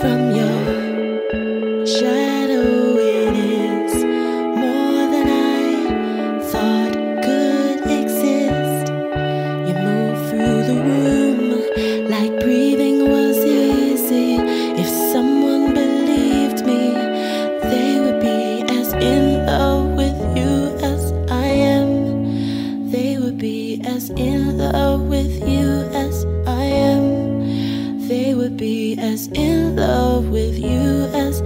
from your shadow. It is more than I thought could exist. You move through the room like breathing was easy. If someone believed me, they would be as in love with you as I am. They would be as in love. be as in love with you as